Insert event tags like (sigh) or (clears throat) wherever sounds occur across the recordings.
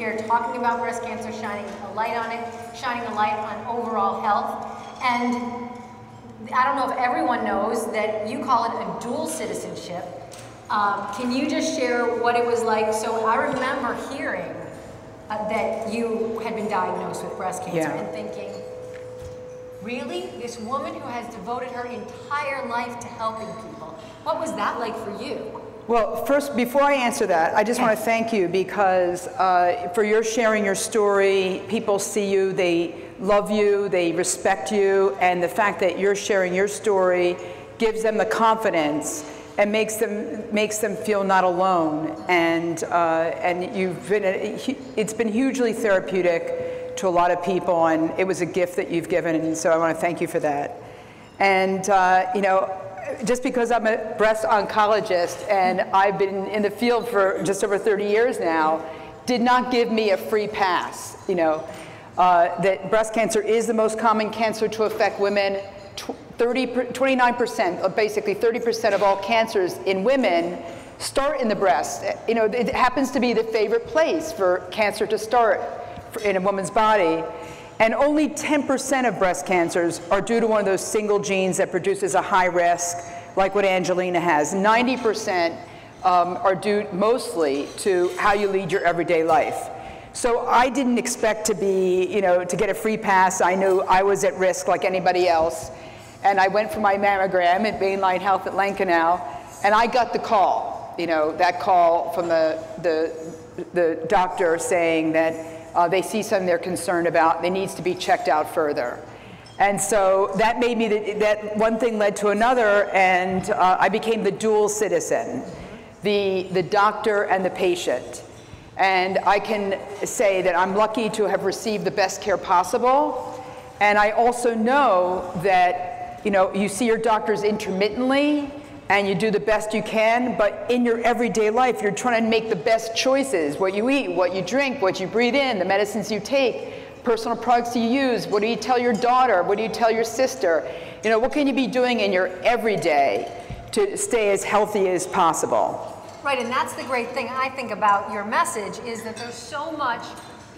here talking about breast cancer, shining a light on it, shining a light on overall health. And I don't know if everyone knows that you call it a dual citizenship. Um, can you just share what it was like? So I remember hearing uh, that you had been diagnosed with breast cancer Yeah. and thinking, really? This woman who has devoted her entire life to helping people. What was that like for you? Well, first, before I answer that, I just want to thank you because uh, for your sharing your story. People see you, they love you, they respect you, and the fact that you're sharing your story gives them the confidence and makes them makes them feel not alone. And uh, and you've been it's been hugely therapeutic to a lot of people, and it was a gift that you've given, and so I want to thank you for that. And uh, you know, just because I'm a breast oncologist and I've been in the field for just over 30 years now, did not give me a free pass. You know, uh, that breast cancer is the most common cancer to affect women. 30, 29%, uh, basically 30% of all cancers in women start in the breast. You know, it happens to be the favorite place for cancer to start in a woman's body. And only 10% of breast cancers are due to one of those single genes that produces a high risk, like what Angelina has. 90% um, are due mostly to how you lead your everyday life. So I didn't expect to be, you know, to get a free pass. I knew I was at risk like anybody else. And I went for my mammogram at Main Line Health at Lankenau, and I got the call, you know, that call from the, the, the doctor saying that uh, they see something they're concerned about, it needs to be checked out further. And so that made me, that one thing led to another, and uh, I became the dual citizen, the, the doctor and the patient. And I can say that I'm lucky to have received the best care possible. And I also know that, you know, you see your doctors intermittently and you do the best you can, but in your everyday life, you're trying to make the best choices what you eat, what you drink, what you breathe in, the medicines you take, personal products you use. What do you tell your daughter? What do you tell your sister? You know, what can you be doing in your everyday to stay as healthy as possible? Right, and that's the great thing I think about your message is that there's so much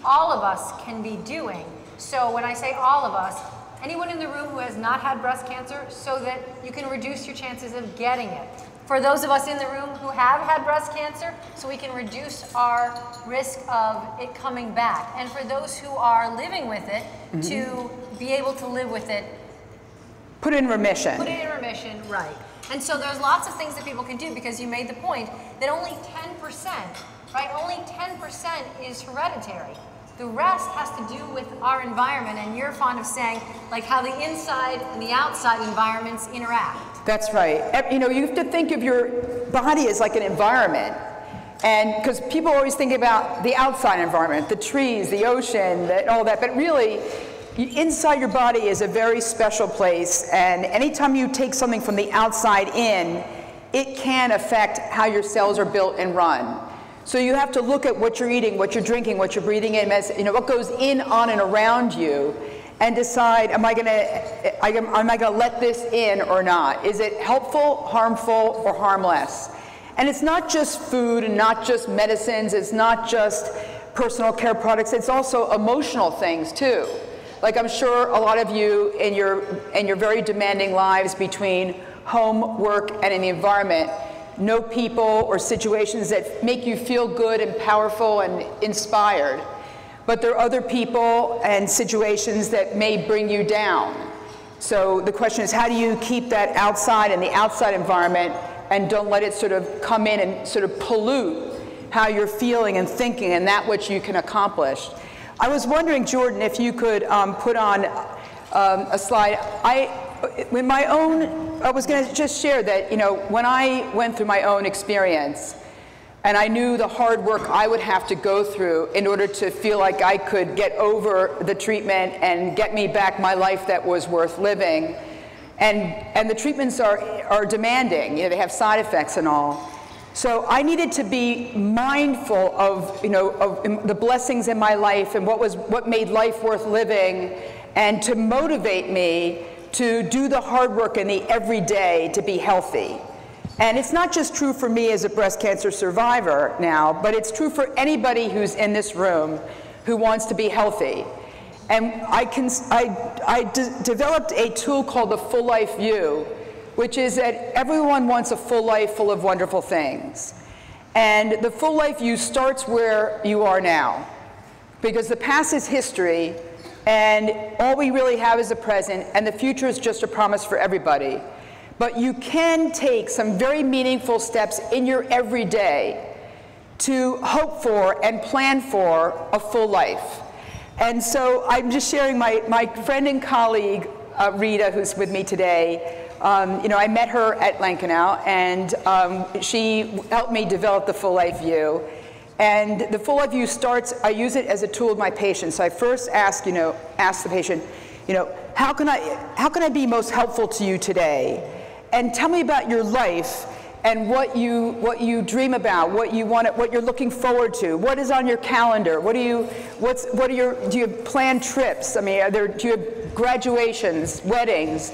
all of us can be doing. So when I say all of us, anyone in the room who has not had breast cancer so that you can reduce your chances of getting it. For those of us in the room who have had breast cancer, so we can reduce our risk of it coming back. And for those who are living with it, mm-hmm. to be able to live with it Put it in remission. Put it in remission, right. And so there's lots of things that people can do because you made the point that only 10%, right, only 10% is hereditary. The rest has to do with our environment, and you're fond of saying, like, how the inside and the outside environments interact. That's right. You know, you have to think of your body as like an environment. And because people always think about the outside environment, the trees, the ocean, the, all that, but really, inside your body is a very special place. And anytime you take something from the outside in, it can affect how your cells are built and run. So you have to look at what you're eating, what you're drinking, what you're breathing in, as, you know, what goes in, on, and around you, and decide, am I gonna, am am I gonna let this in or not? Is it helpful, harmful, or harmless? And it's not just food and not just medicines, it's not just personal care products, it's also emotional things too. Like I'm sure a lot of you in your, in your very demanding lives between home, work, and in the environment know people or situations that make you feel good and powerful and inspired. But there are other people and situations that may bring you down. So the question is, how do you keep that outside and the outside environment and don't let it sort of come in and sort of pollute how you're feeling and thinking and that which you can accomplish? I was wondering, Jordan, if you could um, put on um, a slide. I, with my own, I was going to just share that, you know, when I went through my own experience, and I knew the hard work I would have to go through in order to feel like I could get over the treatment and get me back my life that was worth living. And, and the treatments are, are demanding, you know, they have side effects and all. So I needed to be mindful of, you know, of um, the blessings in my life and what, was, what made life worth living and to motivate me to do the hard work in the everyday to be healthy. And it's not just true for me as a breast cancer survivor now, but it's true for anybody who's in this room who wants to be healthy. And I, can, I, I developed a tool called the Full Life View, which is that everyone wants a full life full of wonderful things. And the full life view starts where you are now. Because the past is history, and all we really have is the present, and the future is just a promise for everybody. But you can take some very meaningful steps in your everyday to hope for and plan for a full life. And so I'm just sharing my, my friend and colleague, uh, Rita, who's with me today. Um, you know, I met her at Lankenau, and um, she helped me develop the Full Life View. And the Full Life View starts, I use it as a tool with my patients. So I first ask, you know, ask the patient, you know, how can I, how can I be most helpful to you today? And tell me about your life and what you, what you dream about, what you want, what you're looking forward to, what is on your calendar, what do you, what's, what are your, do you plan trips? I mean, are there, do you have graduations, weddings,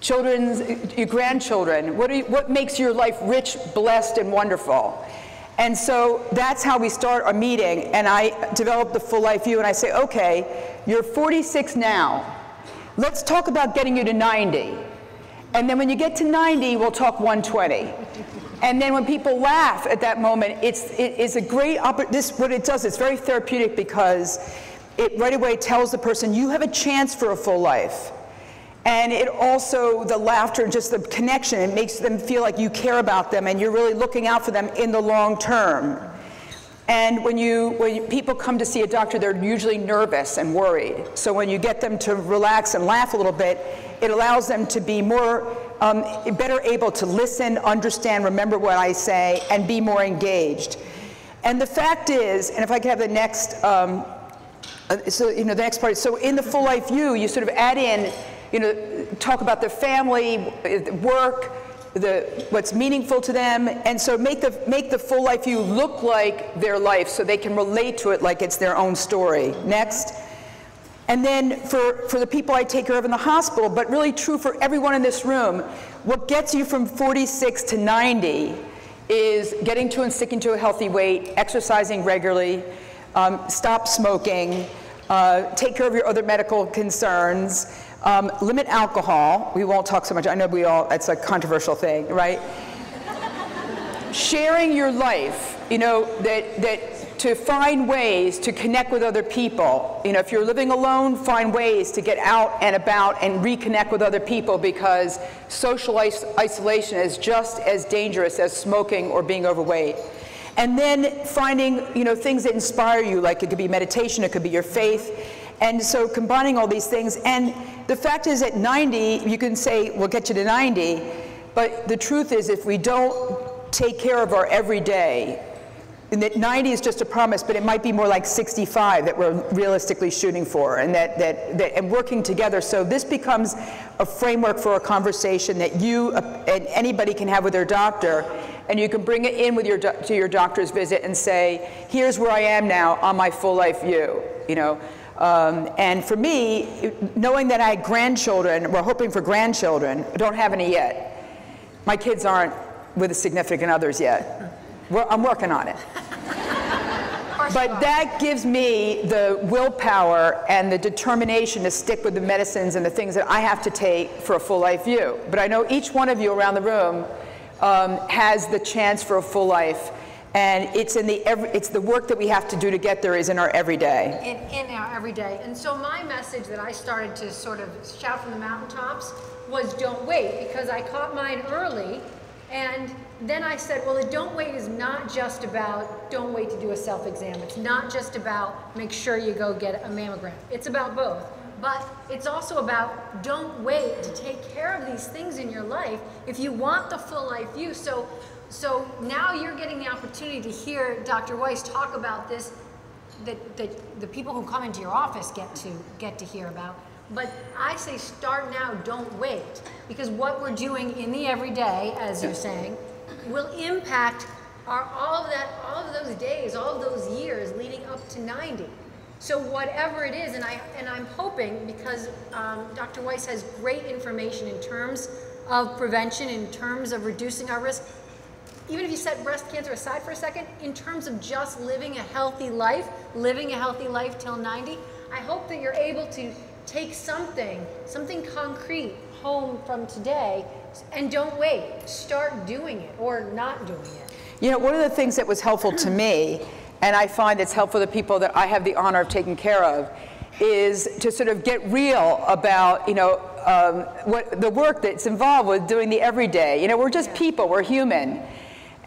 children's, your grandchildren? What, you, what makes your life rich, blessed, and wonderful? And so that's how we start our meeting, and I develop the full life view, and I say, okay, you're 46 now. Let's talk about getting you to 90. And then when you get to 90, we'll talk 120. And then when people laugh at that moment, it's, it is a great, this, what it does, it's very therapeutic because it right away tells the person, you have a chance for a full life. And it also, the laughter just the connection, it makes them feel like you care about them and you're really looking out for them in the long term. And when, you, when people come to see a doctor, they're usually nervous and worried. So when you get them to relax and laugh a little bit, it allows them to be more, um, better able to listen, understand, remember what I say, and be more engaged. And the fact is, and if I could have the next, um, uh, so you know, the next part, so in the full life view, you sort of add in, you know, talk about their family, work, the, what's meaningful to them, and so make the, make the full life view look like their life so they can relate to it like it's their own story. Next. And then for, for the people I take care of in the hospital, but really true for everyone in this room, what gets you from 46 to 90 is getting to and sticking to a healthy weight, exercising regularly, um, stop smoking, uh, take care of your other medical concerns, um, limit alcohol. We won't talk so much. I know we all, it's a controversial thing, right? Sharing your life, you know, that, that to find ways to connect with other people. You know, if you're living alone, find ways to get out and about and reconnect with other people because social is isolation is just as dangerous as smoking or being overweight. And then finding, you know, things that inspire you, like it could be meditation, it could be your faith. And so combining all these things, and the fact is at 90, you can say, we'll get you to 90, but the truth is if we don't take care of our everyday, and that 90 is just a promise, but it might be more like 65 that we're realistically shooting for, and that, that, that and working together. So this becomes a framework for a conversation that you uh, and anybody can have with their doctor, and you can bring it in with your to your doctor's visit and say, here's where I am now on my full life view. You know, um, and for me, knowing that I had grandchildren, we're hoping for grandchildren, don't have any yet. My kids aren't with significant others yet. We're, I'm working on it. but that gives me the willpower and the determination to stick with the medicines and the things that I have to take for a full life view. But I know each one of you around the room um, has the chance for a full life. And it's in the every, it's the work that we have to do to get there is in our everyday. In, in our everyday. And so my message that I started to sort of shout from the mountaintops was don't wait because I caught mine early and then I said, well, the don't wait is not just about don't wait to do a self-exam. It's not just about make sure you go get a mammogram. It's about both. But it's also about don't wait to take care of these things in your life if you want the full life view. So so now you're getting the opportunity to hear Dr. Weiss talk about this that, that the people who come into your office get to get to hear about. But I say start now, don't wait. Because what we're doing in the everyday, as you're saying, will impact our, all of that, all of those days, all of those years leading up to 90. So whatever it is, and, I, and I'm hoping, because um, Dr. Weiss has great information in terms of prevention in terms of reducing our risk, even if you set breast cancer aside for a second, in terms of just living a healthy life, living a healthy life till 90, I hope that you're able to take something, something concrete home from today and don't wait. Start doing it or not doing it. You know, one of the things that was helpful to me, (clears throat) and I find it's helpful to people that I have the honor of taking care of, is to sort of get real about, you know, um, what the work that's involved with doing the everyday. You know, we're just people, we're human.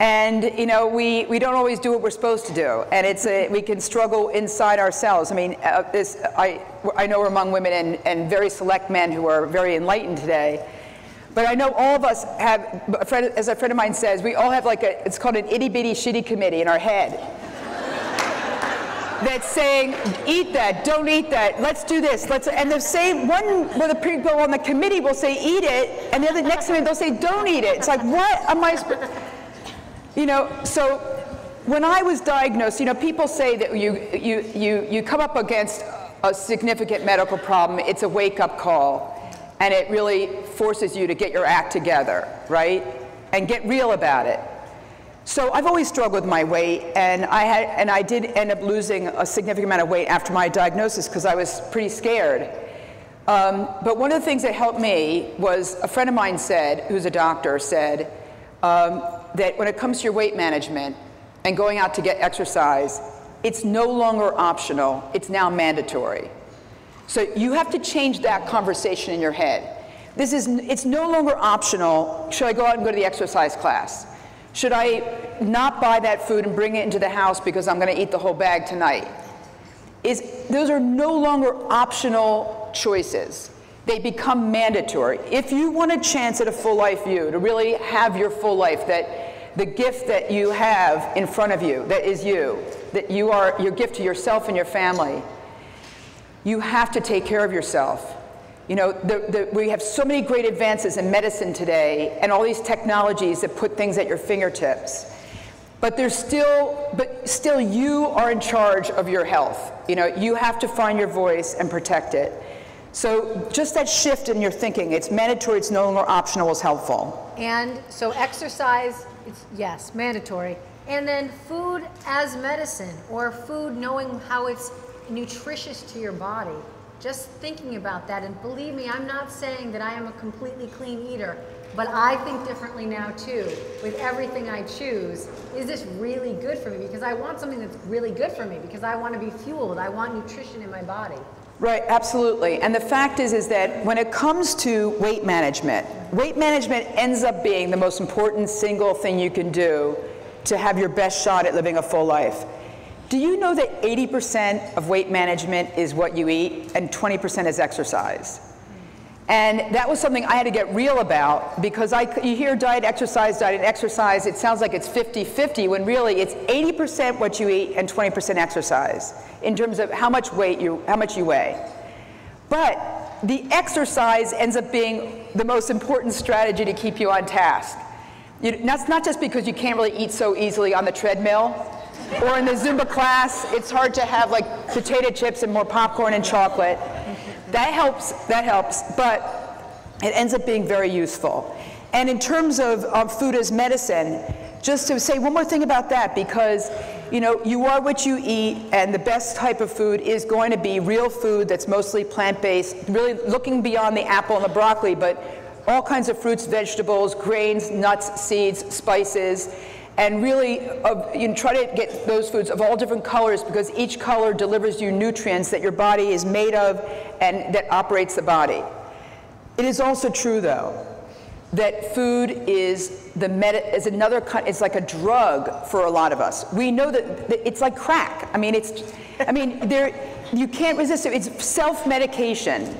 And you know, we, we don't always do what we're supposed to do, and it's a, we can struggle inside ourselves. I mean, uh, this, I, I know we're among women and, and very select men who are very enlightened today, but I know all of us have, a friend, as a friend of mine says, we all have like a, it's called an itty bitty shitty committee in our head (laughs) that's saying, eat that, don't eat that, let's do this, let's, and the same, one where the people on the committee will say, eat it, and the other next minute they'll say, don't eat it. It's like, what am I You know, so when I was diagnosed, you know, people say that you, you, you, you come up against a significant medical problem, it's a wake-up call, and it really forces you to get your act together, right? And get real about it. So I've always struggled with my weight, and I, had, and I did end up losing a significant amount of weight after my diagnosis because I was pretty scared. Um, but one of the things that helped me was a friend of mine said, who's a doctor, said um, that when it comes to your weight management and going out to get exercise, it's no longer optional, it's now mandatory. So you have to change that conversation in your head. This is, it's no longer optional, should I go out and go to the exercise class? Should I not buy that food and bring it into the house because I'm going to eat the whole bag tonight? Is, those are no longer optional choices. They become mandatory. If you want a chance at a full life view, to really have your full life, that the gift that you have in front of you, that is you, that you are your gift to yourself and your family, you have to take care of yourself. You know, the, the, we have so many great advances in medicine today and all these technologies that put things at your fingertips. But there's still, but still you are in charge of your health. You know, you have to find your voice and protect it. So just that shift in your thinking, it's mandatory, it's no longer optional, is helpful. And so exercise, it's, yes, mandatory. And then food as medicine, or food knowing how it's nutritious to your body just thinking about that, and believe me, I'm not saying that I am a completely clean eater, but I think differently now too. With everything I choose, is this really good for me? Because I want something that's really good for me, because I want to be fueled, I want nutrition in my body. Right, absolutely. And the fact is, is that when it comes to weight management, weight management ends up being the most important single thing you can do to have your best shot at living a full life. Do you know that 80% of weight management is what you eat and 20% is exercise? And that was something I had to get real about because I, you hear diet, exercise, diet, and exercise, it sounds like it's 50-50 when really it's 80% what you eat and 20% exercise in terms of how much weight you, how much you weigh. But the exercise ends up being the most important strategy to keep you on task. You, that's not just because you can't really eat so easily on the treadmill, or in the Zumba class, it's hard to have like potato chips and more popcorn and chocolate. That helps, that helps, but it ends up being very useful. And in terms of um, food as medicine, just to say one more thing about that, because you know, you are what you eat, and the best type of food is going to be real food that's mostly plant-based, really looking beyond the apple and the broccoli, but all kinds of fruits, vegetables, grains, nuts, seeds, spices, and really uh, you know, try to get those foods of all different colors because each color delivers you nutrients that your body is made of and that operates the body. It is also true though that food is the meta, is another kind it's like a drug for a lot of us. We know that, that it's like crack. I mean it's I mean (laughs) there you can't resist it. It's self-medication.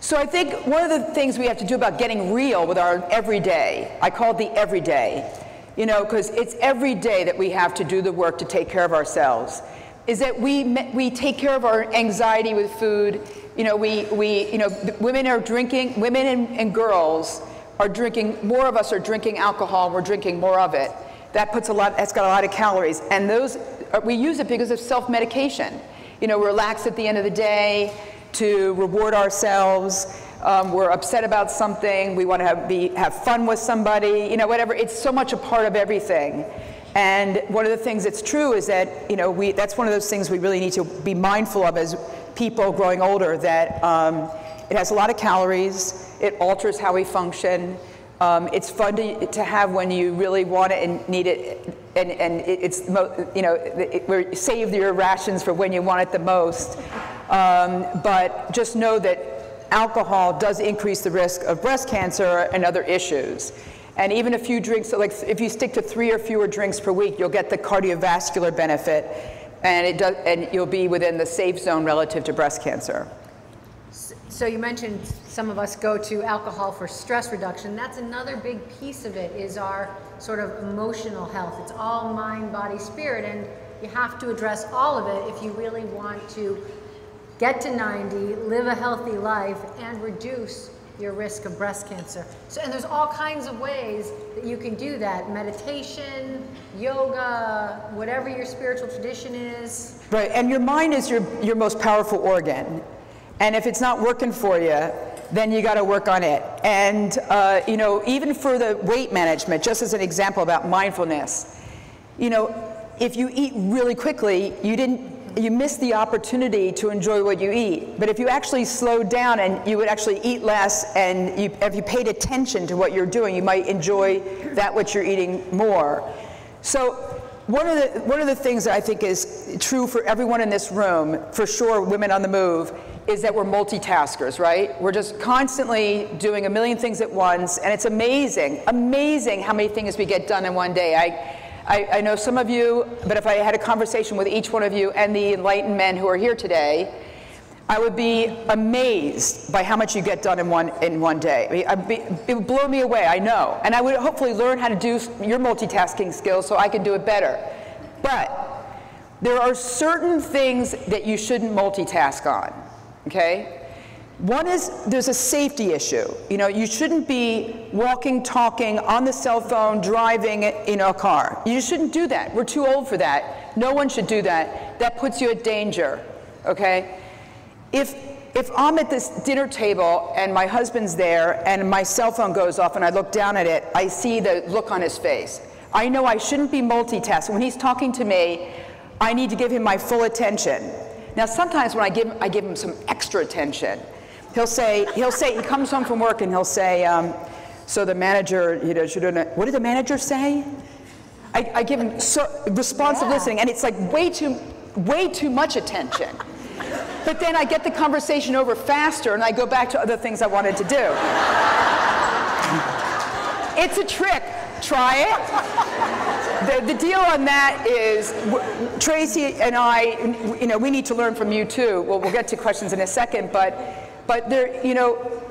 So I think one of the things we have to do about getting real with our everyday, I call it the everyday, you know, because it's every day that we have to do the work to take care of ourselves, is that we, we take care of our anxiety with food. You know, we, we, you know, women are drinking, women and, and girls are drinking, more of us are drinking alcohol, we're drinking more of it. That puts a lot, that's got a lot of calories. And those, uh, we use it because of self-medication. You know, relax at the end of the day to reward ourselves. Um, we're upset about something, we want to have, be, have fun with somebody, you know, whatever. It's so much a part of everything. And one of the things that's true is that, you know, we, that's one of those things we really need to be mindful of as people growing older, that um, it has a lot of calories, it alters how we function, um, it's fun to, to have when you really want it and need it, and, and it's, you know, it, save your rations for when you want it the most. Um, but just know that alcohol does increase the risk of breast cancer and other issues. And even a few drinks, like if you stick to three or fewer drinks per week, you'll get the cardiovascular benefit, and, it does, and you'll be within the safe zone relative to breast cancer. So you mentioned some of us go to alcohol for stress reduction. That's another big piece of it is our sort of emotional health. It's all mind, body, spirit, and you have to address all of it if you really want to get to 90, live a healthy life, and reduce your risk of breast cancer. So, and there's all kinds of ways that you can do that. Meditation, yoga, whatever your spiritual tradition is. Right, and your mind is your, your most powerful organ. And if it's not working for you, then you got to work on it. And, uh, you know, even for the weight management, just as an example about mindfulness, you know, if you eat really quickly, you didn't you miss the opportunity to enjoy what you eat. But if you actually slowed down and you would actually eat less and you, if you paid attention to what you're doing, you might enjoy that what you're eating more. So one of the, one of the things that I think is true for everyone in this room, for sure women on the move, is that we're multitaskers, right? We're just constantly doing a million things at once, and it's amazing, amazing how many things we get done in one day. I, I, I, know some of you, but if I had a conversation with each one of you and the enlightened men who are here today, I would be amazed by how much you get done in one, in one day. Be, it would blow me away, I know. And I would hopefully learn how to do your multitasking skills so I can do it better. But there are certain things that you shouldn't multitask on, okay? One is there's a safety issue. You know, you shouldn't be walking, talking on the cell phone, driving in a car. You shouldn't do that. We're too old for that. No one should do that. That puts you at danger. Okay? If if I'm at this dinner table and my husband's there and my cell phone goes off and I look down at it, I see the look on his face. I know I shouldn't be multitasking. When he's talking to me, I need to give him my full attention. Now, sometimes when I give, I give him some extra attention. He'll say, he'll say, he comes home from work and he'll say, um, so the manager, you know, what did the manager say? I, I give him so, responsive yeah. listening, and it's like way too, way too much attention. But then I get the conversation over faster and I go back to other things I wanted to do. it's a trick. Try it. The, the deal on that is Tracy and I, you know, we need to learn from you too. Well, we'll get to questions in a second, but but there, you know,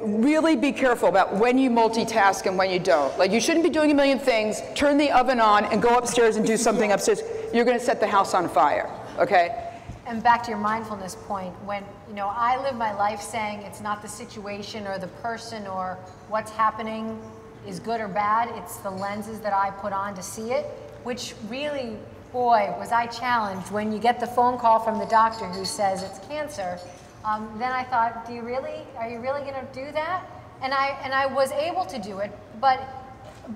really be careful about when you multitask and when you don't. Like you shouldn't be doing a million things, turn the oven on and go upstairs and do something upstairs. You're gonna set the house on fire, okay? And back to your mindfulness point, when, you know, I live my life saying it's not the situation or the person or what's happening is good or bad, it's the lenses that I put on to see it, which really, boy, was I challenged when you get the phone call from the doctor who says it's cancer um, then I thought, do you really, are you really going to do that? And I, and I was able to do it, but,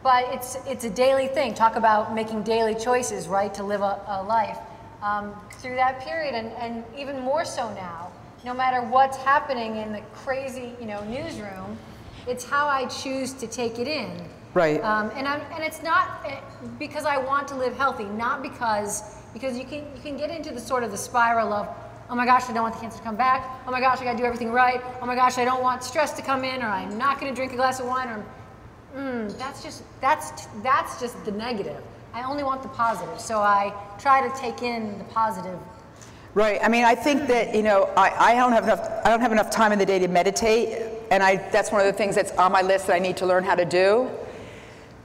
but it's, it's a daily thing. Talk about making daily choices, right, to live a, a life. Um, through that period, and, and even more so now, no matter what's happening in the crazy, you know, newsroom, it's how I choose to take it in. Right. Um, and I'm, and it's not eh, because I want to live healthy, not because because you can you can get into the sort of the spiral of oh my gosh, I don't want the cancer to come back. Oh my gosh, I gotta do everything right. Oh my gosh, I don't want stress to come in, or I'm not gonna drink a glass of wine, or mm, that's just that's that's just the negative. I only want the positive, so I try to take in the positive. Right. I mean, I think that you know, I, I don't have enough. I don't have enough time in the day to meditate, and I that's one of the things that's on my list that I need to learn how to do.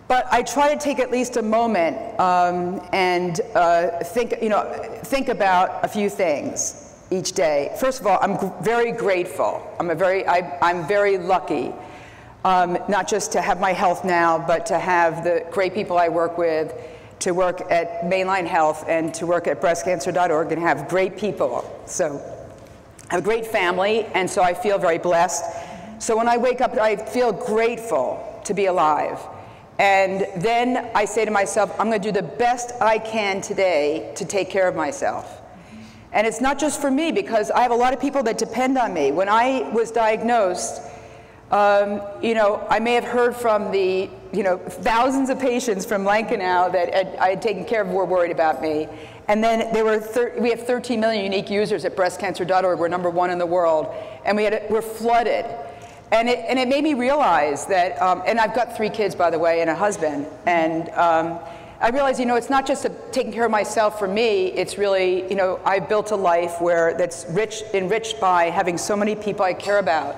But I try to take at least a moment um, and uh, think, you know, think about a few things each day. First of all, I'm very grateful. I'm, a very, I, I'm very lucky, um, not just to have my health now, but to have the great people I work with, to work at Main Line Health and to work at breastcancer.org and have great people. So I have a great family, and so I feel very blessed. So when I wake up, I feel grateful to be alive. And then I say to myself, I'm going to do the best I can today to take care of myself. And it's not just for me because I have a lot of people that depend on me. When I was diagnosed, um, you know, I may have heard from the, you know, thousands of patients from Lankenau that I had taken care of were worried about me. And then there were we have 13 million unique users at breastcancer.org. We're number one in the world. And we had, we're flooded. And it, and it made me realize that, um, and I've got three kids, by the way, and a husband. And um, I realized, you know, it's not just a, taking care of myself for me, it's really, you know, I built a life where that's rich, enriched by having so many people I care about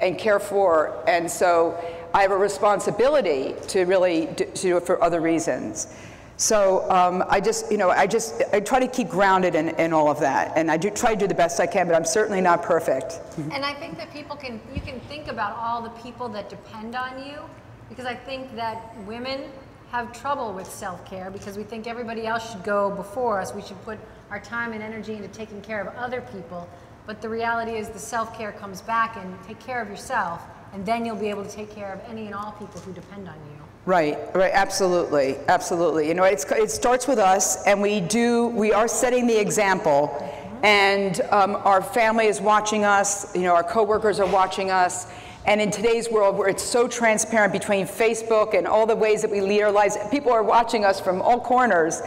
and care for. And so I have a responsibility to really do, to do it for other reasons. So um, I just, you know, I just, I try to keep grounded in, in all of that. And I do try to do the best I can, but I'm certainly not perfect. (laughs) And I think that people can, you can think about all the people that depend on you, because I think that women have trouble with self-care because we think everybody else should go before us. We should put our time and energy into taking care of other people. But the reality is the self-care comes back and take care of yourself, and then you'll be able to take care of any and all people who depend on you. Right, right, absolutely, absolutely. You know, it starts with us, and we do, we are setting the example, and um, our family is watching us, you know, our coworkers are watching us, and in today's world where it's so transparent between Facebook and all the ways that we lead our lives, people are watching us from all corners.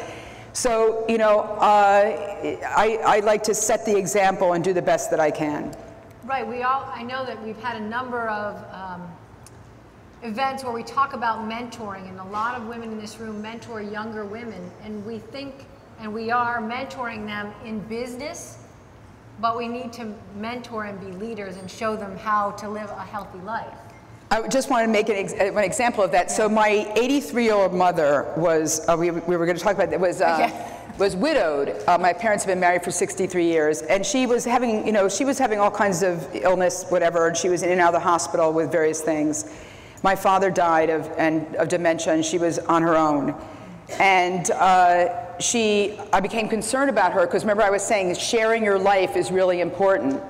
So, you know, uh, I, I like to set the example and do the best that I can. Right, we all, I know that we've had a number of um, events where we talk about mentoring, and a lot of women in this room mentor younger women, and we think, and we are mentoring them in business, but we need to mentor and be leaders and show them how to live a healthy life. I just want to make an, ex an example of that. Yeah. So my 83-year-old mother was, uh, we, we, were going to talk about that, was, uh, yeah. (laughs) was widowed. Uh, my parents have been married for 63 years, and she was having, you know, she was having all kinds of illness, whatever, and she was in and out of the hospital with various things. My father died of, and, of dementia, and she was on her own. And uh, she, I became concerned about her because remember I was saying sharing your life is really important.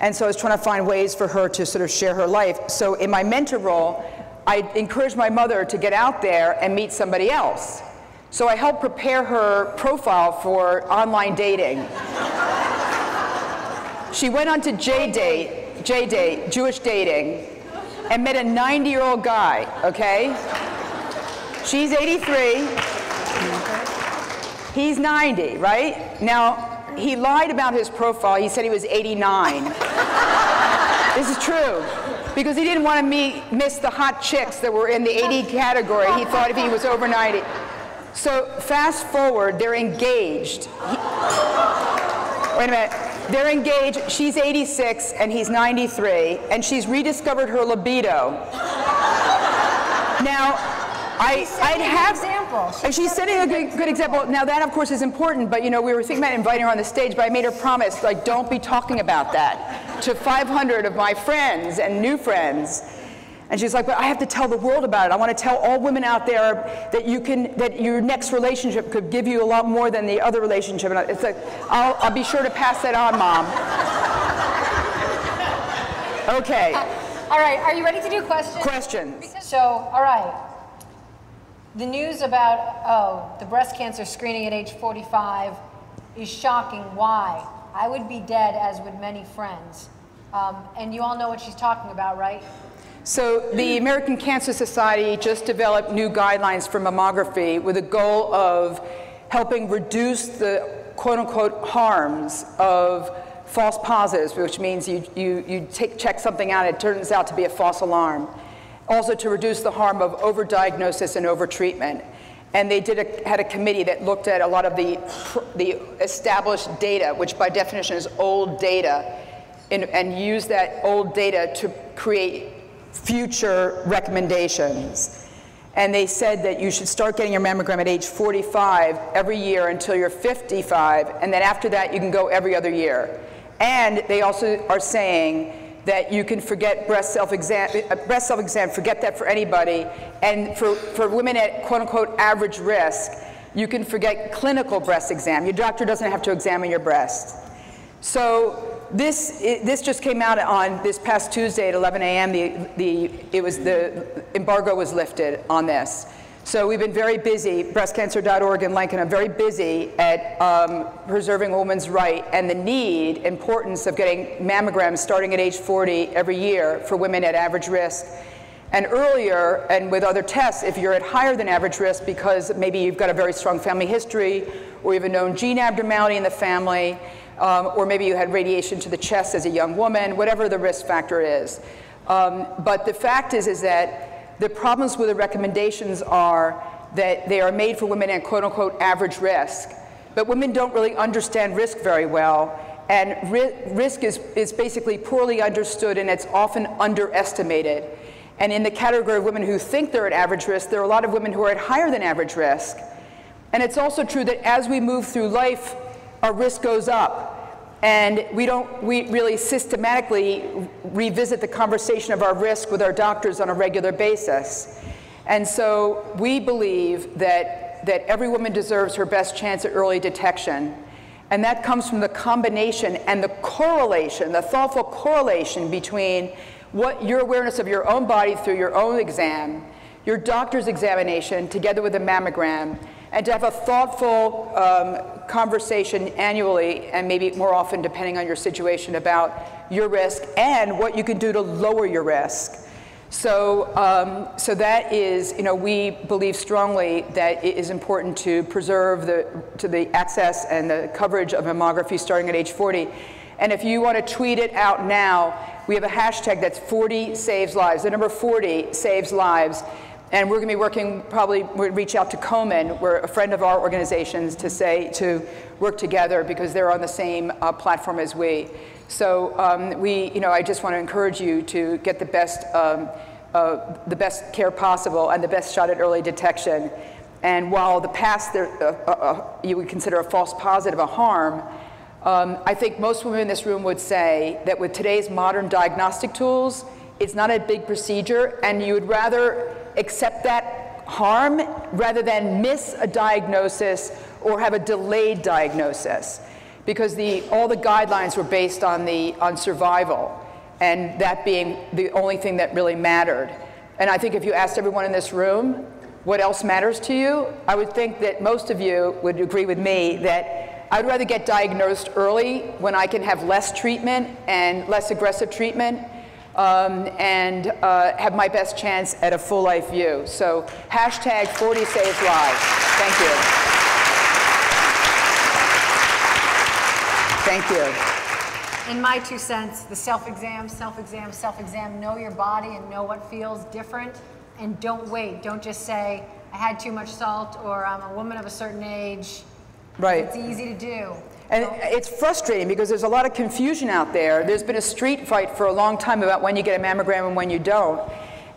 And so I was trying to find ways for her to sort of share her life. So in my mentor role, I encouraged my mother to get out there and meet somebody else. So I helped prepare her profile for online dating. she went on to J-Date, J-Date, Jewish dating, and met a 90-year-old guy, okay? She's 83. He's 90, right? Now, he lied about his profile. He said he was 89. (laughs) this is true. Because he didn't want to meet, miss the hot chicks that were in the 80 category. He thought if he was over 90. So fast forward, they're engaged. He, wait a minute. They're engaged. She's 86 and he's 93, and she's rediscovered her libido. (laughs) now, I, I'd have example. She's, she's setting a good, good example. Now that of course is important, but you know we were thinking about inviting her on the stage, but I made her promise like don't be talking about that to 500 of my friends and new friends. And she's like, but I have to tell the world about it. I want to tell all women out there that you can, that your next relationship could give you a lot more than the other relationship. And it's like, I'll, I'll be sure to pass that on, mom. (laughs) okay. Uh, all right, are you ready to do questions? Questions. So, all right. The news about, oh, the breast cancer screening at age 45 is shocking. Why? I would be dead, as would many friends. Um, and you all know what she's talking about, right? So the American Cancer Society just developed new guidelines for mammography with a goal of helping reduce the quote-unquote harms of false positives, which means you, you, you take, check something out and it turns out to be a false alarm also to reduce the harm of overdiagnosis and overtreatment. And they did a, had a committee that looked at a lot of the, the established data, which by definition is old data, and, and used that old data to create future recommendations. And they said that you should start getting your mammogram at age 45 every year until you're 55, and then after that you can go every other year. And they also are saying that you can forget breast self-exam, uh, breast self-exam, forget that for anybody. And for, for women at quote unquote average risk, you can forget clinical breast exam. Your doctor doesn't have to examine your breast. So this, it, this just came out on this past Tuesday at 11 a.m. The, the, it was the embargo was lifted on this. So we've been very busy, breastcancer.org and Lankenau are very busy at um, preserving a woman's right and the need, importance of getting mammograms starting at age 40 every year for women at average risk. And earlier, and with other tests, if you're at higher than average risk because maybe you've got a very strong family history or you have a known gene abnormality in the family, um, or maybe you had radiation to the chest as a young woman, whatever the risk factor is. Um, but the fact is, is that the problems with the recommendations are that they are made for women at quote unquote average risk, but women don't really understand risk very well. And ri risk is, is basically poorly understood and it's often underestimated. And in the category of women who think they're at average risk, there are a lot of women who are at higher than average risk. And it's also true that as we move through life, our risk goes up. And we don't we really systematically revisit the conversation of our risk with our doctors on a regular basis. And so we believe that, that every woman deserves her best chance at early detection. And that comes from the combination and the correlation, the thoughtful correlation between what your awareness of your own body through your own exam, your doctor's examination, together with a mammogram, and to have a thoughtful um, conversation annually and maybe more often depending on your situation about your risk and what you can do to lower your risk. So, um, so that is, you know, we believe strongly that it is important to preserve the, to the access and the coverage of mammography starting at age 40. And if you want to tweet it out now, we have a hashtag that's 40 saves lives. The number 40 saves lives. And we're going to be working, probably we'll reach out to Komen, we're a friend of our organizations, to say, to work together because they're on the same uh, platform as we. So um, we, you know, I just want to encourage you to get the best, um, uh, the best care possible and the best shot at early detection. And while the past there, uh, uh, uh you would consider a false positive a harm, um, I think most women in this room would say that with today's modern diagnostic tools, it's not a big procedure, and you would rather accept that harm rather than miss a diagnosis or have a delayed diagnosis because the, all the guidelines were based on, the, on survival and that being the only thing that really mattered. And I think if you asked everyone in this room what else matters to you, I would think that most of you would agree with me that I'd rather get diagnosed early when I can have less treatment and less aggressive treatment um, and uh, have my best chance at a full life view. So hashtag 40 Saves Lives. Thank you. Thank you. In my two cents, the self-exam, self-exam, self-exam, know your body and know what feels different and don't wait. Don't just say, I had too much salt or I'm a woman of a certain age. Right. It's easy to do. And it's frustrating because there's a lot of confusion out there. There's been a street fight for a long time about when you get a mammogram and when you don't.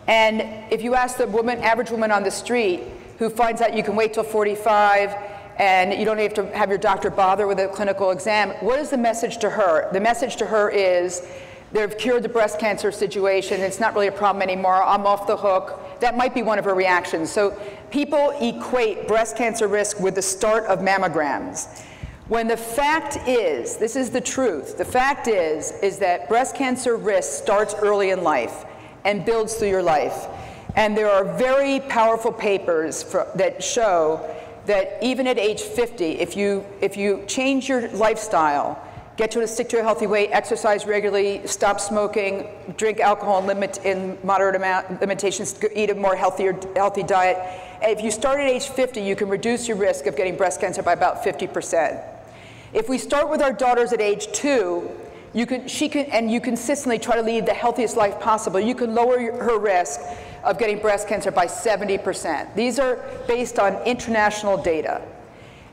And if you ask the woman, average woman on the street who finds out you can wait till 45 and you don't have to have your doctor bother with a clinical exam, what is the message to her? The message to her is they've cured the breast cancer situation. It's not really a problem anymore. I'm off the hook. That might be one of her reactions. So people equate breast cancer risk with the start of mammograms. When the fact is, this is the truth, the fact is, is that breast cancer risk starts early in life and builds through your life. And there are very powerful papers for, that show that even at age 50, if you, if you change your lifestyle, get you to stick to a healthy weight, exercise regularly, stop smoking, drink alcohol in, limit, in moderate amount, limitations, eat a more healthier, healthy diet. And if you start at age 50, you can reduce your risk of getting breast cancer by about 50%. If we start with our daughters at age two, you can, she can, and you consistently try to lead the healthiest life possible, you can lower her risk of getting breast cancer by 70%. These are based on international data.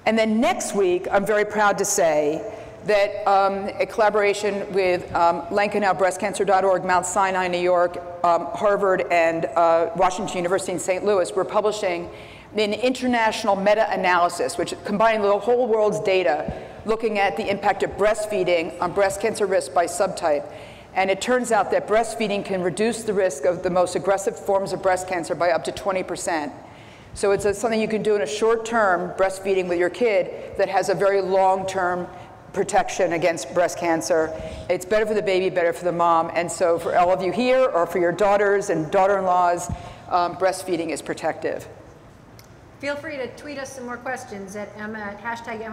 And then next week, I'm very proud to say that um, a collaboration with um, Lankenau BreastCancer.org, Mount Sinai, New York, um, Harvard, and uh, Washington University in St. Louis, we're publishing an international meta-analysis, which combining the whole world's data looking at the impact of breastfeeding on breast cancer risk by subtype. And it turns out that breastfeeding can reduce the risk of the most aggressive forms of breast cancer by up to 20%. So it's a, something you can do in a short term breastfeeding with your kid that has a very long term protection against breast cancer. It's better for the baby, better for the mom. And so for all of you here or for your daughters and daughter-in-laws, um, breastfeeding is protective. Feel free to tweet us some more questions at hashtag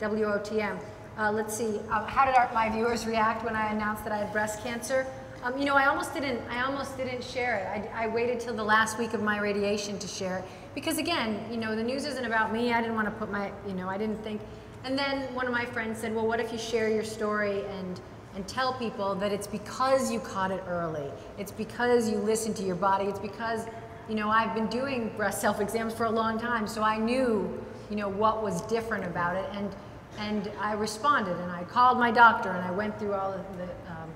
MLTWOTM. Uh, let's see, uh, how did our, my viewers react when I announced that I had breast cancer? Um, you know, I almost didn't. I almost didn't share it. I, I, waited till the last week of my radiation to share it because, again, you know, the news isn't about me. I didn't want to put my, you know, I didn't think. And then one of my friends said, "Well, what if you share your story and and tell people that it's because you caught it early. It's because you listened to your body. It's because, you know, I've been doing breast self exams for a long time, so I knew, you know, what was different about it, and and I responded and I called my doctor and I went through all of the." Um,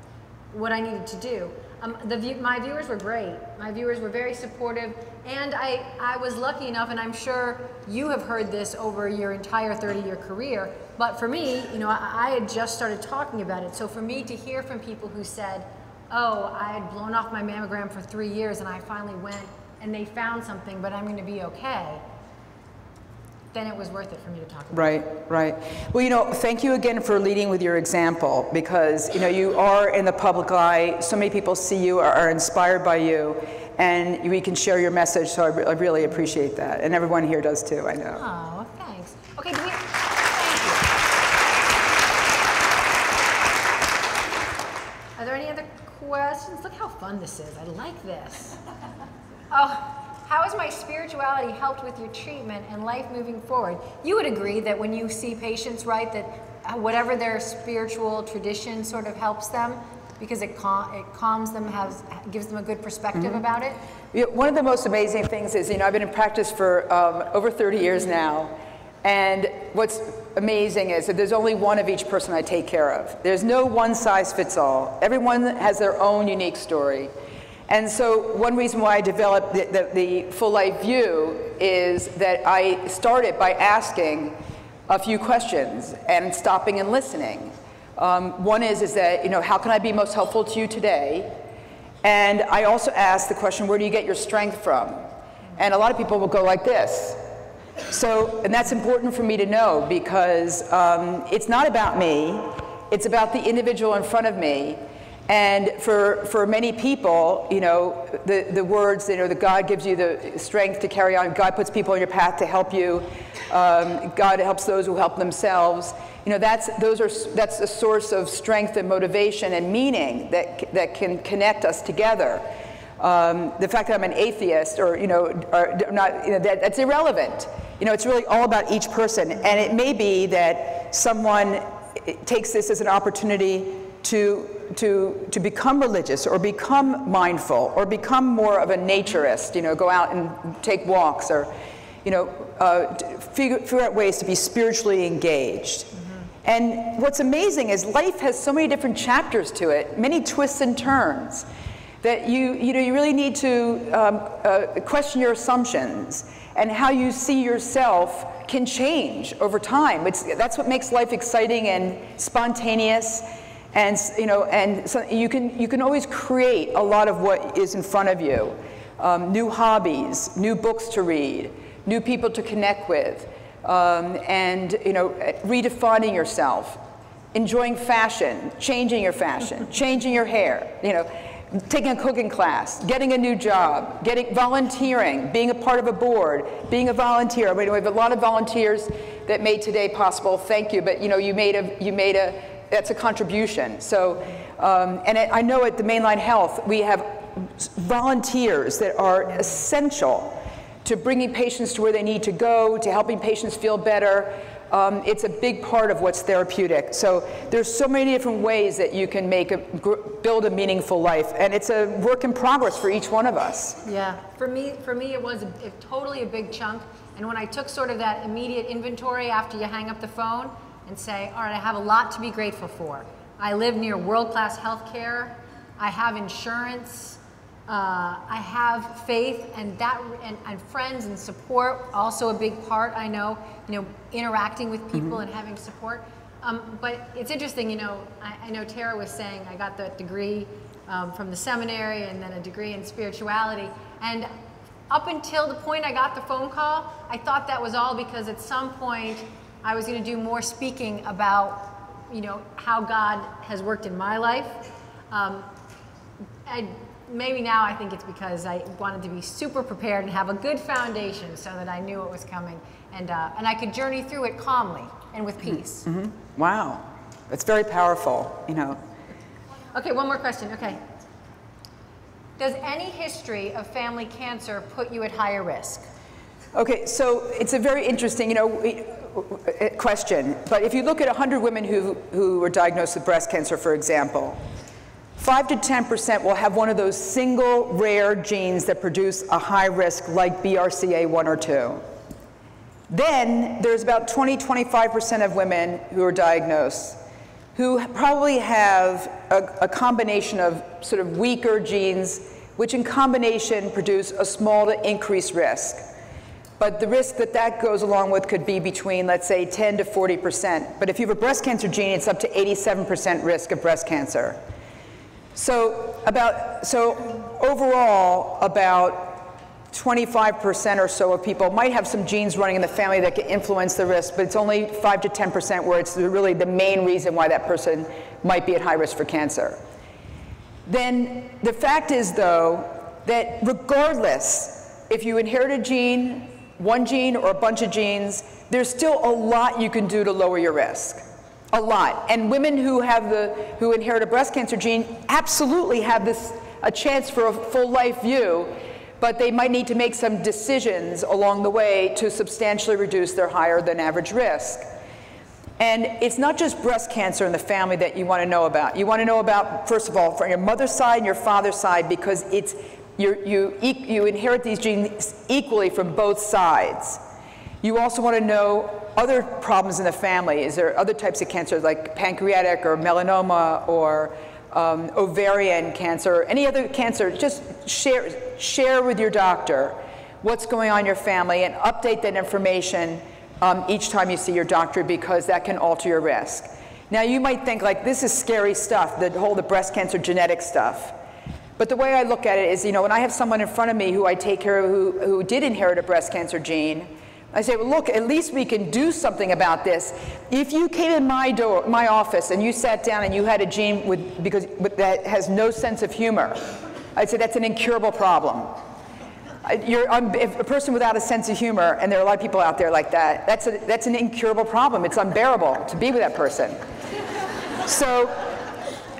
what I needed to do. Um, the view, my viewers were great. My viewers were very supportive, and I, I was lucky enough, and I'm sure you have heard this over your entire 30-year career. But for me, you know, I, I had just started talking about it. So for me to hear from people who said, "Oh, I had blown off my mammogram for three years, and I finally went, and they found something, but I'm going to be okay," then it was worth it for me to talk about. Right, right. Well, you know, thank you again for leading with your example because, you know, you are in the public eye. So many people see you, are, are inspired by you, and we can share your message. So I, re I, really appreciate that. And everyone here does too, I know. Oh, thanks. Okay, do we, Are there any other questions? Look how fun this is. I like this. Oh. How has my spirituality helped with your treatment and life moving forward? You would agree that when you see patients, right, that uh, whatever their spiritual tradition sort of helps them because it, cal it calms them, has, gives them a good perspective mm -hmm. about it? Yeah, one of the most amazing things is, you know, I've been in practice for um, over 30 years now. And what's amazing is that there's only one of each person I take care of. There's no one size fits all. Everyone has their own unique story. And so one reason why I developed the, the, the, full life view is that I started by asking a few questions and stopping and listening. Um, one is, is that, you know, how can I be most helpful to you today? And I also asked the question, where do you get your strength from? And a lot of people will go like this. So, and that's important for me to know because um, it's not about me, it's about the individual in front of me and for, for many people, you know, the, the words, you know, that God gives you the strength to carry on, God puts people on your path to help you, um, God helps those who help themselves. You know, that's, those are, that's a source of strength and motivation and meaning that, that can connect us together. Um, the fact that I'm an atheist or, you know, or not, you know that, that's irrelevant. You know, it's really all about each person. And it may be that someone takes this as an opportunity to to, to become religious or become mindful or become more of a naturist, you know, go out and take walks or, you know, uh, figure, figure, out ways to be spiritually engaged. Mm -hmm. And what's amazing is life has so many different chapters to it, many twists and turns, that you, you, know, you really need to um, uh, question your assumptions and how you see yourself can change over time. It's, that's what makes life exciting and spontaneous and, you know, and so you, can, you can always create a lot of what is in front of you. Um, new hobbies, new books to read, new people to connect with, um, and you know, redefining yourself, enjoying fashion, changing your fashion, (laughs) changing your hair, you know, taking a cooking class, getting a new job, getting volunteering, being a part of a board, being a volunteer. I mean, we have a lot of volunteers that made today possible. Thank you, but you know, you made a you made a that's a contribution. So, um, and it, I know at the Main Line Health, we have volunteers that are essential to bringing patients to where they need to go, to helping patients feel better. Um, it's a big part of what's therapeutic. So there's so many different ways that you can make a, build a meaningful life, and it's a work in progress for each one of us. Yeah, for me, for me, it was a, a, totally a big chunk. And when I took sort of that immediate inventory after you hang up the phone, and say, all right, I have a lot to be grateful for. I live near world-class health care. I have insurance. Uh, I have faith and that and, and, friends and support also a big part. I know you know interacting with people mm -hmm. and having support. Um, but it's interesting, you know. I, I, know Tara was saying I got the degree um, from the seminary and then a degree in spirituality. And up until the point I got the phone call, I thought that was all because at some point I was going to do more speaking about you know, how God has worked in my life. Um, I, maybe now I think it's because I wanted to be super prepared and have a good foundation so that I knew it was coming and, uh, and I could journey through it calmly and with peace. Mm-hmm. Wow, that's very powerful, you know. Okay, one more question. Okay. Does any history of family cancer put you at higher risk? Okay, so it's a very interesting, you know, Uh, question. But if you look at 100 women who, who were diagnosed with breast cancer, for example, 5 to 10% will have one of those single rare genes that produce a high risk like BRCA1 or 2. Then there's about 20, 25% of women who are diagnosed who probably have a, a, combination of sort of weaker genes, which in combination produce a small to increased risk. But the risk that that goes along with could be between, let's say, 10 to 40%. But if you have a breast cancer gene, it's up to 87% risk of breast cancer. So about, so overall, about 25% or so of people might have some genes running in the family that can influence the risk, but it's only 5 to 10% where it's really the main reason why that person might be at high risk for cancer. Then the fact is, though, that regardless if you inherit a gene, one gene, or a bunch of genes, there's still a lot you can do to lower your risk. A lot. And women who have the who inherit a breast cancer gene absolutely have this a chance for a full life view but they might need to make some decisions along the way to substantially reduce their higher than average risk. And it's not just breast cancer in the family that you want to know about. You want to know about, first of all, from your mother's side and your father's side because it's, you you, you inherit these genes equally from both sides. You also want to know other problems in the family. Is there other types of cancer like pancreatic or melanoma or um, ovarian cancer, any other cancer, just share, share with your doctor what's going on in your family and update that information um, each time you see your doctor because that can alter your risk. Now you might think like this is scary stuff, the whole the breast cancer genetic stuff. But the way I look at it is, you know, when I have someone in front of me who I take care of who, who did inherit a breast cancer gene, I say, well, look, at least we can do something about this. If you came in my door, my office, and you sat down and you had a gene with, because, with, that has no sense of humor, I'd say that's an incurable problem. You're, a person without a sense of humor, and there are a lot of people out there like that, that's, a, that's an incurable problem. It's unbearable to be with that person. So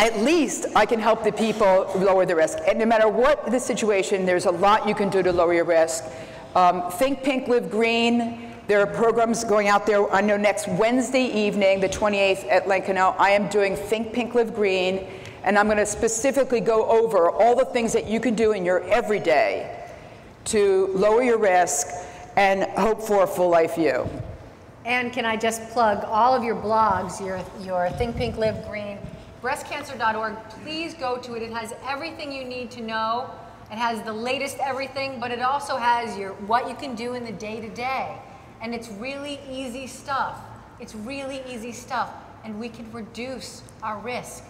at least I can help the people lower the risk. And no matter what the situation, there's a lot you can do to lower your risk. Um, Think Pink, Live Green. There are programs going out there. I know next Wednesday evening, the 28th at Lankenau, I am doing Think Pink, Live Green, and I'm going to specifically go over all the things that you can do in your everyday to lower your risk and hope for a full life you. And can I just plug all of your blogs, your, your Think Pink, Live Green, breastcancer.org. Please go to it. It has everything you need to know it has the latest everything, but it also has your what you can do in the day to day. And it's really easy stuff. It's really easy stuff. And we can reduce our risk.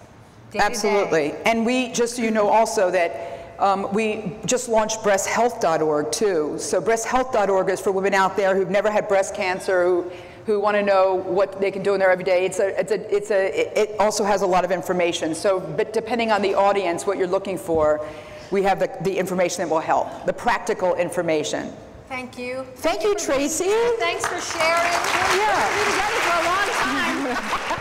Absolutely. And we, just so you know also that um, we just launched breasthealth.org too. So breasthealth.org is for women out there who've never had breast cancer, who, who want to know what they can do in their everyday. It's a, it's a, it's a, it also has a lot of information. So, but depending on the audience, what you're looking for, we have the, the information that will help, the practical information. Thank you. Thank, Thank you, Tracy. Thanks for sharing. Oh, yeah. We've been together for a long time. (laughs)